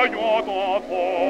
aiutato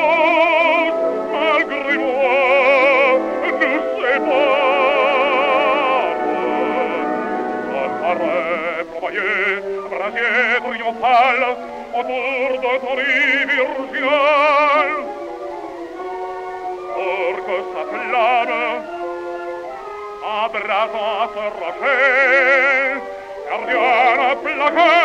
ancora che trionfal o bordo tori virginal. Orco sta plana abrasato roche guardiana placare